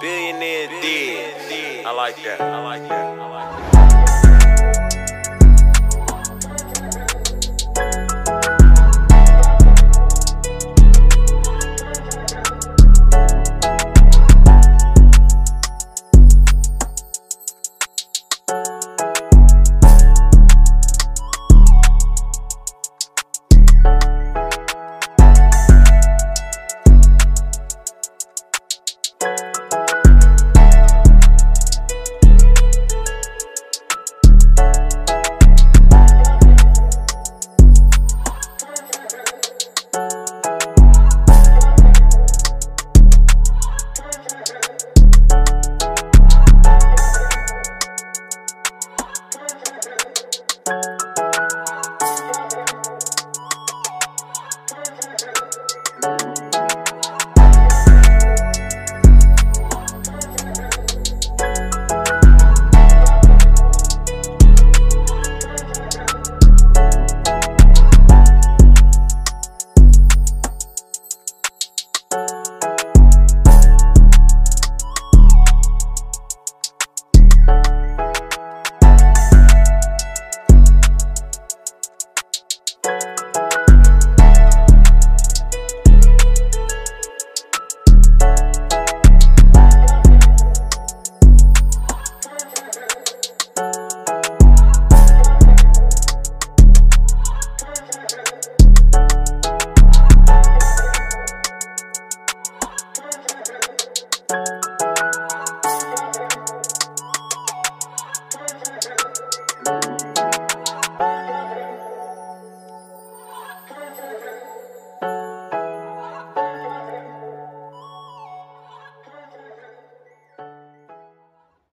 Billionaire did. I like that. I like that. I like that.